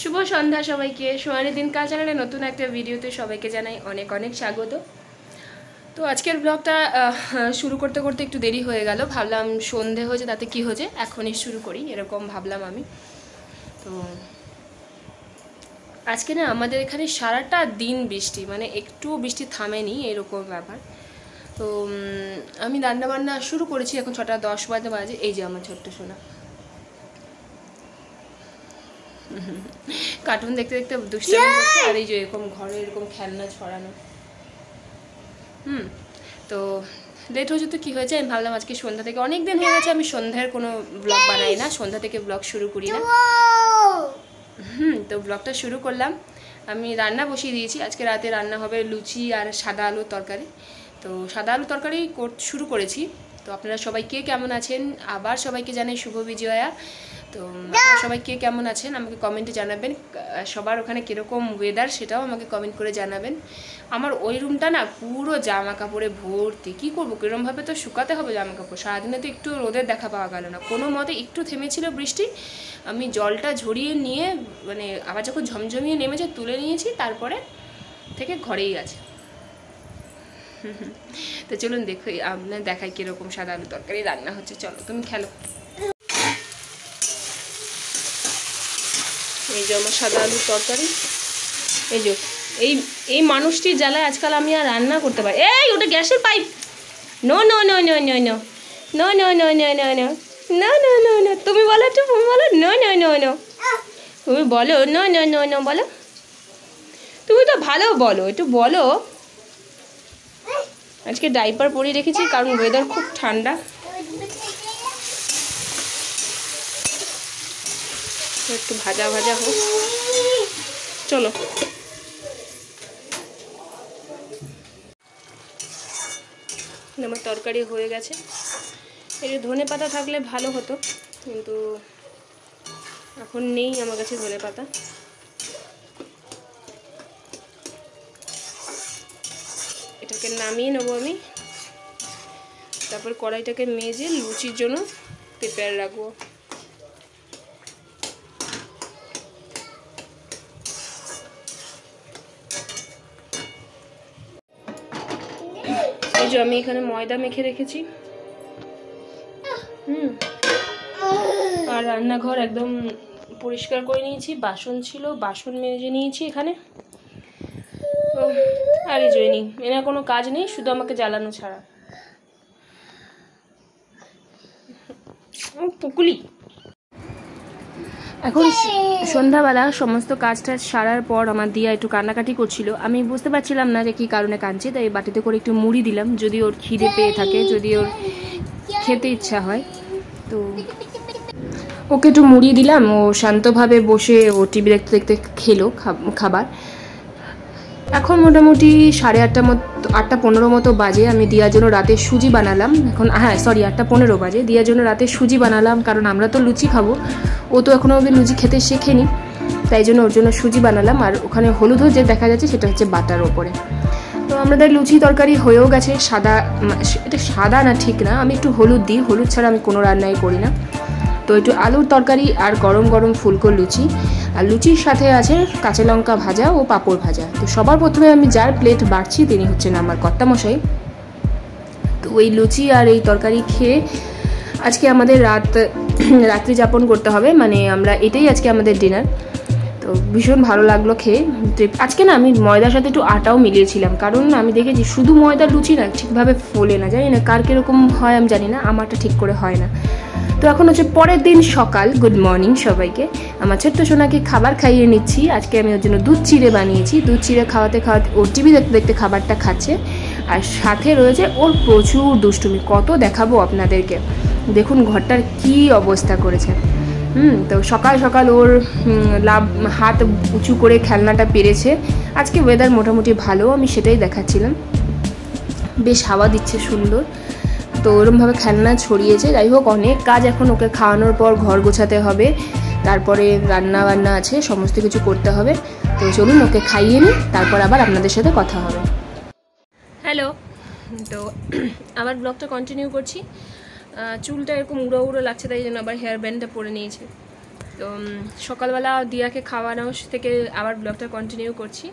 শুভ সন্ধ্যা সবাইকে। সোয়ানি দিন কাল চ্যানেলে নতুন একটা ভিডিওতে সবাইকে জানাই অনেক অনেক স্বাগত। তো আজকের ব্লগটা শুরু করতে করতে একটু দেরি হয়ে গেল। ভাবলাম সন্ধে হয়েছে, তাতে কি হয়েছে? এখনই শুরু করি, এরকম ভাবলাম আমি। তো আজকে না আমাদের এখানে সারাটা দিন বৃষ্টি মানে একটুও বৃষ্টি থামেনি, এরকম ব্যাপার। তো আমি রান্না বান্না শুরু করেছি এখন ছটা দশ বাজে বাজে, এই যে আমার ছোট্ট সোনা। কার্টুন দেখতে দেখতে দুষ্টামি করছে আর এই যে এরকম ঘরে এরকম খেলনা ছড়ানো। হুম তো লেট হয়েছে তো কী হয়েছে? আমি ভাবলাম আজকে সন্ধ্যা থেকে অনেক দিন হয়ে গেছে আমি সন্ধ্যার কোনো ব্লগ বানাই না। সন্ধ্যা থেকে ব্লগ শুরু করি না। হুম তো ব্লগটা শুরু করলাম। আমি রান্না বসিয়ে দিয়েছি। আজকে রাতে রান্না হবে লুচি আর সাদা আলুর তরকারি। তো সাদা আলুর তরকারি কর- শুরু করেছি। তো আপনারা সবাই কে কেমন আছেন? আবার সবাইকে জানাই শুভ বিজয়া। তো আপনারা সবাই কে কেমন আছেন? আমাকে কমেন্টে জানাবেন। সবার ওখানে কীরকম ওয়েদার সেটাও আমাকে কমেন্ট করে জানাবেন। আমার ওই রুমটা না পুরো জামা কাপড়ে ভর্তি। কী করব? কীরমভাবে তো শুকাতে হবে জামা কাপড় সারাদিনে তো একটু রোদের দেখা পাওয়া গেল না। কোনো মতে একটু থেমেছিল বৃষ্টি। আমি জলটা ঝরিয়ে নিয়ে মানে আবার যখন ঝমঝমিয়ে নেমেছে তুলে নিয়েছি তারপরে থেকে ঘরেই আছে। তো চলুন দেখো আপনার দেখাই কীরকম সাদা আলু তরকারি রান্না হচ্ছে চলো তুমি খেলো এই যে আমার সাদা আলুর তরকারি এই যে এই এই মানুষটির জ্বালায় আজকাল আমি আর রান্না করতে পারি এই ওটা গ্যাসের pipe no no no no no no no no no no no no no no no no তুমি বলো একটু তুমি বলো নো নো নো নো তুমি বলো নো নো নো নো বলো তুমি তো ভালো বলো একটু বলো আজকে ডাইপার পরিয়ে রেখেছি, কারণ ওয়েদার খুব ঠান্ডা। একটু ভাজা ভাজা হোক। চলো। আমার তরকারি হয়ে গেছে। এই ধনে পাতা থাকলে ভালো হতো, কিন্তু এখন নেই আমার কাছে ধনে পাতা। এটাকে নামিয়ে নেব আমি। তারপর কড়াইটাকে মেজে লুচির জন্য প্রিপেয়ার রাখব। এই যে আমি এখানে ময়দা মেখে রেখেছি। হুম। আর রান্নাঘর একদম পরিষ্কার করে নিয়েছি, বাসন ছিল, বাসন মেজে নিয়েছি এখানে। আর এই জয়নি এনার কোনো কাজ নেই, শুধু আমাকে জ্বালানো ছাড়া। পুকুলি। এখন সন্ধ্যাবেলা সমস্ত কাজ টাজ সারার পর আমার দিয়া একটু কান্নাকাটি করছিল। আমি বুঝতে পারছিলাম না যে কী কারণে কাঁদছে, তাই বাটিতে করে একটু মুড়ি দিলাম, যদি ওর খিদে পেয়ে থাকে, যদি ওর খেতে ইচ্ছা হয়। তো ওকে একটু মুড়ি দিলাম, ও শান্তভাবে বসে ও টিভি দেখতে দেখতে খেলো খাবার। এখন মোটামুটি সাড়ে আটটা মতো, আটটা পনেরো মতো বাজে। আমি দিয়ার জন্য রাতে সুজি বানালাম। এখন হ্যাঁ সরি আটটা পনেরো বাজে। দিয়ার জন্য রাতে সুজি বানালাম, কারণ আমরা তো লুচি খাব। ও তো এখনও অবধি লুচি খেতে শেখেনি। তাই জন্য ওর জন্য সুজি বানালাম। আর ওখানে হলুদও যে দেখা যাচ্ছে, সেটা হচ্ছে বাটার ওপরে। তো আমাদের লুচি তরকারি হয়েও গেছে। সাদা এটা সাদা না ঠিক না। আমি একটু হলুদ দিই। হলুদ ছাড়া আমি কোনো রান্নাই করি না। তো একটু আলুর তরকারি আর গরম গরম ফুলকো লুচি। আর লুচির সাথে আছে কাঁচা লঙ্কা ভাজা ও পাঁপড় ভাজা। তো সবার প্রথমে আমি যার প্লেট বাড়ছি তিনি হচ্ছেন আমার কর্তামশাই। তো ওই লুচি আর এই তরকারি খেয়ে আজকে আমাদের রাত, রাত্রি যাপন করতে হবে। মানে আমরা এটাই আজকে আমাদের ডিনার তো ভীষণ ভালো লাগল খেয়ে। আজকে না আমি ময়দার সাথে একটু আটাও মিলিয়েছিলাম। কারণ আমি দেখেছি শুধু ময়দার লুচি না, ঠিকভাবে ফোলে না। জানি না কার কীরকম হয় আমি জানি না, আমারটা ঠিক করে হয় না। তো এখন হচ্ছে পরের দিন সকাল। গুড মর্নিং সবাইকে। আমার ছোট্ট সোনাকে খাবার খাইয়ে নিচ্ছি। আজকে আমি ওর জন্য দুধ চিড়ে বানিয়েছি। দুধ চিড়ে খাওয়াতে খাওয়াতে ওর টিভি দেখতে দেখতে খাবারটা খাচ্ছে। আর সাথে রয়েছে ওর প্রচুর দুষ্টুমি। কত দেখাবো আপনাদেরকে। দেখুন ঘরটার কি অবস্থা করেছে। হুম, তো সকাল সকাল ওর লাভ, হাত উঁচু করে খেলনাটা পেরেছে। আজকে ওয়েদার মোটামুটি ভালো, আমি সেটাই দেখাচ্ছিলাম। বেশ হাওয়া দিচ্ছে সুন্দর। তো ওরমভাবে খেলনা ছড়িয়েছে। যাই হোক অনেক কাজ এখন ওকে খাওয়ানোর পর ঘর গোছাতে হবে। তারপরে রান্না বান্না আছে, সমস্ত কিছু করতে হবে। তো চলুন, ওকে খাইয়ে নিই, তারপর আবার আপনাদের সাথে কথা হবে। হ্যালো তো আবার ব্লগটা কন্টিনিউ করছি। চুলটা এরকম উড়ো উড়ো লাগছে, তাই জন্য আবার হেয়ার ব্যান্ডটা পরে নিয়েছি। তো সকালবেলা দিয়াকে খাওয়ানো থেকে আবার ব্লগটা কন্টিনিউ করছি।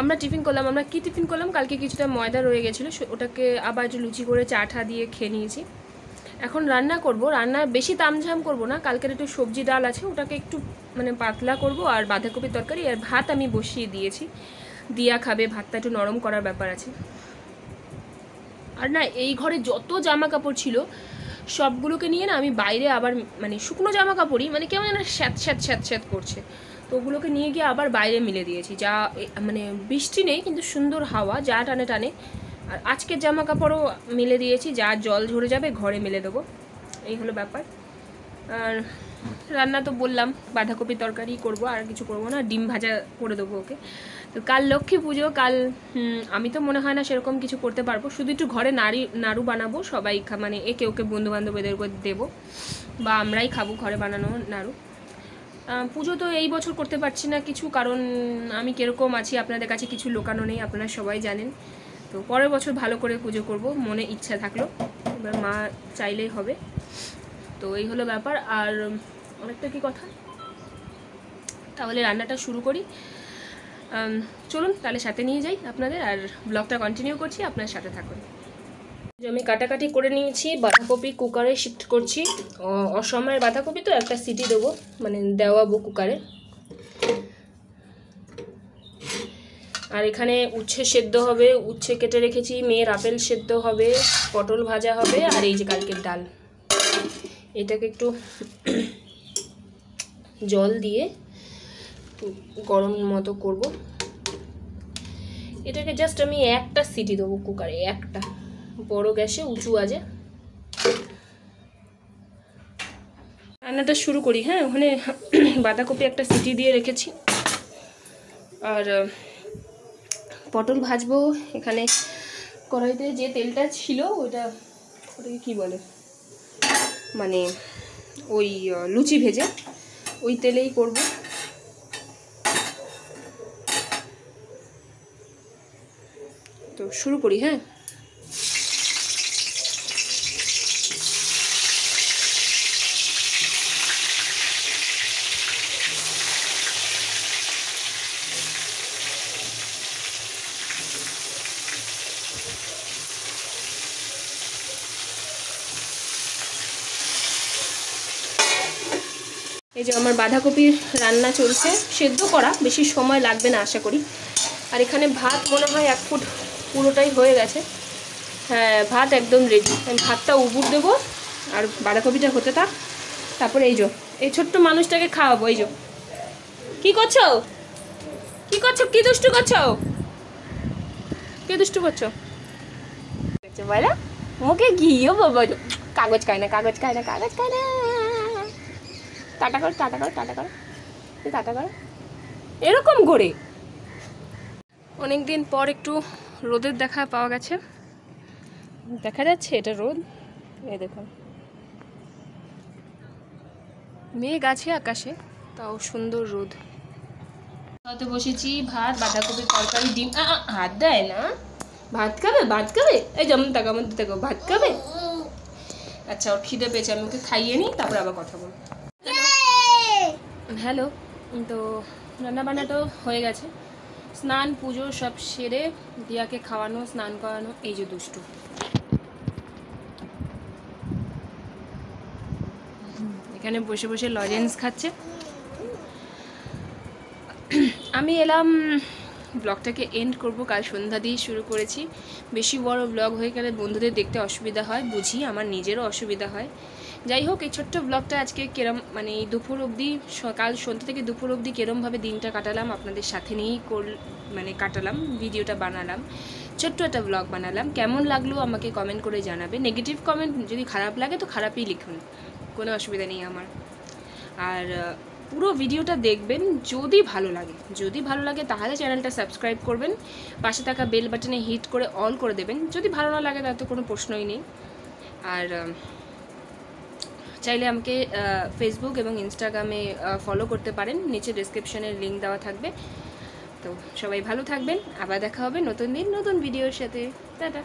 আমরা টিফিন করলাম, আমরা কি টিফিন করলাম? কালকে কিছুটা ময়দা রয়ে গেছিল ওটাকে আবার একটু লুচি করে চাটা দিয়ে খেয়ে নিয়েছি। এখন রান্না করব রান্না বেশি তামঝাম করব না, কালকের একটু সবজি ডাল আছে, ওটাকে একটু মানে পাতলা করব আর বাঁধাকপির তরকারি আর ভাত আমি বসিয়ে দিয়েছি। দিয়া খাবে, ভাতটা একটু নরম করার ব্যাপার আছে। আর না, এই ঘরে যত জামা কাপড় ছিল, সবগুলোকে নিয়ে না আমি বাইরে আবার মানে শুকনো জামা কাপড়ই মানে কেমন যেন স্যাঁত স্যাঁত স্যাঁত স্যাঁত করছে। তো ওগুলোকে নিয়ে গিয়ে আবার বাইরে মিলে দিয়েছি। যা মানে বৃষ্টি নেই, কিন্তু সুন্দর হাওয়া, যা টানে টানে। আর আজকের জামা কাপড়ও মিলে দিয়েছি, যা জল ঝরে যাবে ঘরে মেলে দেবো। এই হলো ব্যাপার। আর রান্না তো বললাম বাঁধাকপি তরকারি করব, আর কিছু করব না, ডিম ভাজা করে দেবো ওকে। তো কাল লক্ষ্মী পুজো, কাল আমি তো মনে হয় না সেরকম কিছু করতে পারব। শুধু একটু ঘরে নাড়ি নাড়ু বানাবো, সবাই মানে একে ওকে বন্ধু বান্ধবদের দেবো, বা আমরাই খাব ঘরে বানানো নাড়ু। পুজো তো এই বছর করতে পারছি না কিছু, কারণ আমি কীরকম আছি, আপনাদের কাছে কিছু লোকানো নেই, আপনারা সবাই জানেন। তো পরের বছর ভালো করে পুজো করব, মনে ইচ্ছা থাকল। এবার মা চাইলেই হবে। তো এই হলো ব্যাপার। আর অনেকটা কি কথা? তাহলে রান্নাটা শুরু করি। চলুন, তাহলে সাথে নিয়ে যাই আপনাদের, আর ব্লগটা কন্টিনিউ করছি, আপনার সাথে থাকুন। আমি কাটাকাটি করে নিয়েছি, বাঁধাকপি কুকারে শিফট করছি। অসময়ের বাঁধাকপি তো একটা সিটি দেবো মানে দেওয়াবো কুকারে। আর এখানে উচ্ছে সেদ্ধ হবে, উচ্ছে কেটে রেখেছি, মেয়ের আপেল সেদ্ধ হবে, পটল ভাজা হবে, আর এই যে কালকের ডাল। এটাকে একটু জল দিয়ে গরম মতো করব। এটাকে জাস্ট আমি একটা সিটি দেবো কুকারে, একটা। বড় গ্যাসে উঁচু আজে রান্নাটা শুরু করি হ্যাঁ? ওখানে বাঁধাকপি একটা সিটি দিয়ে রেখেছি। আর পটল ভাজবো এখানে। কড়াইতে যে তেলটা ছিল ওটা ওটাকে কী বলে? মানে ওই লুচি ভেজে ওই তেলেই করব। তো শুরু করি হ্যাঁ? যে আমার বাঁধাকপির রান্না চলছে, সেদ্ধ করা, বেশি সময় লাগবে না আশা করি। আর এখানে ভাত মনে হয় এক ফুট পুরোটাই হয়ে গেছে। হ্যাঁ ভাত একদম রেডি আমি ভাতটা উবুর দেবো, আর বাঁধাকপিটা হতে থাক। তারপরে এই যো, এই ছোট্ট মানুষটাকে খাওয়াবো, এই যো। কি করছ? কি করছ? কি দুষ্টু করছ? কি দুষ্টু করছ? বলো, মুখে ঘিও বাবা কাগজ খায় না, কাগজ খায় না, কাগজ খায় না। টাটা করো টাটা করো টাটা করো। টাটা করো। এরকম করে। অনেক দিন পর একটু রোদের দেখা পাওয়া গেছে। দেখা যাচ্ছে এটা রোদ? এই দেখুন মেঘ আছে আকাশে তাও সুন্দর রোদ। খাওয়াতে বসেছি ভাত বাঁধাকপির তরকারি ডিম। হাত দেয় না? ভাত খাবে ভাত খাবে? এই যেমন তাকে আমার দেখো ভাত খাবে? আচ্ছা ওর খিদে পেয়েছে আমি ওকে খাইয়ে নিই তারপর আবার কথা বলব। হ্যালো। তো রান্নাবান্না তো হয়ে গেছে। স্নান, পুজো সব সেরে দিয়াকে খাওয়ানো, স্নান করানো, এই যে দুষ্টু। এখানে বসে বসে লজেন্স খাচ্ছে। আমি এলাম ব্লগটাকে এন্ড করব। কাল সন্ধ্যা দিয়ে শুরু করেছি। বেশি বড় ব্লগ হয়ে গেলে বন্ধুদের দেখতে অসুবিধা হয়, বুঝি আমার নিজেরও অসুবিধা হয়। যাই হোক, এই ছোট্ট ব্লগটা আজকে কেরম মানে দুপুর অবধি সকাল সন্ধ্যা থেকে দুপুর অবধি কেরমভাবে দিনটা কাটালাম, আপনাদের সাথে নিয়েই কর মানে কাটালাম, ভিডিওটা বানালাম, ছোট্ট একটা ব্লগ বানালাম। কেমন লাগল আমাকে কমেন্ট করে জানাবে। নেগেটিভ কমেন্ট যদি খারাপ লাগে তো খারাপই লিখুন। কোনো অসুবিধা নেই আমার। আর পুরো ভিডিওটা দেখবেন যদি ভালো লাগে। যদি ভালো লাগে তাহলে চ্যানেলটা সাবস্ক্রাইব করবেন, পাশে থাকা বেল বাটনে হিট করে অল করে দেবেন। যদি ভালো না লাগে তাতে কোনো প্রশ্নই নেই। আর চাইলে আমাকে ফেসবুক এবং ইনস্টাগ্রামে ফলো করতে পারেন। নিচে ডিসক্রিপশনের লিঙ্ক দেওয়া থাকবে। তো সবাই ভালো থাকবেন। আবার দেখা হবে নতুন দিন, নতুন ভিডিওর সাথে। টাটা।